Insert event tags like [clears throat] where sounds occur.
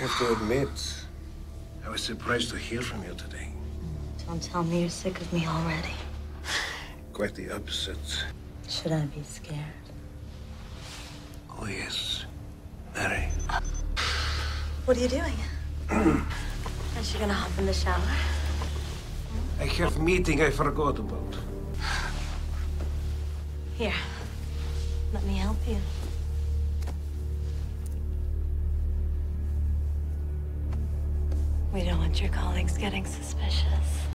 have to admit, I was surprised to hear from you today. Don't tell me you're sick of me already. Quite the opposite. Should I be scared? Oh, yes. Mary. What are you doing? [clears throat] Is she gonna hop in the shower? I have meeting I forgot about. Here. Let me help you. We don't want your colleagues getting suspicious.